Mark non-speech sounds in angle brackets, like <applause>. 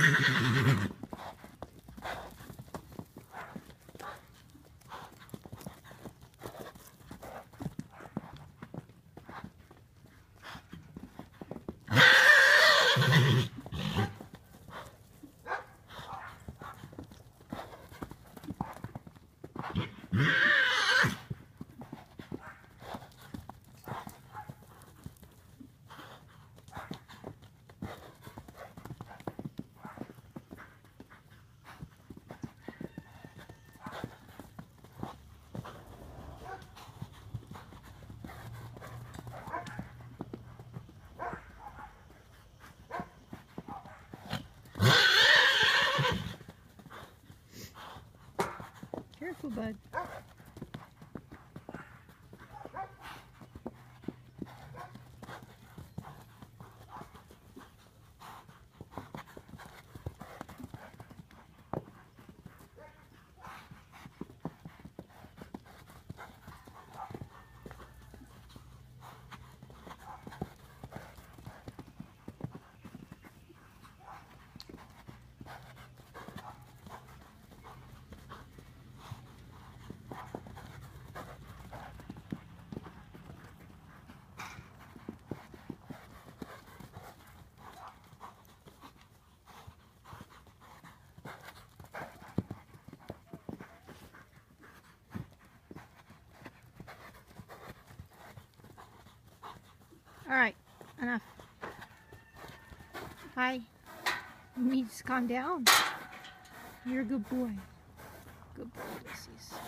Mm-hmm. <laughs> careful, bud. Alright, enough. Hi. You need to calm down. You're a good boy. Good boy, Ulysses.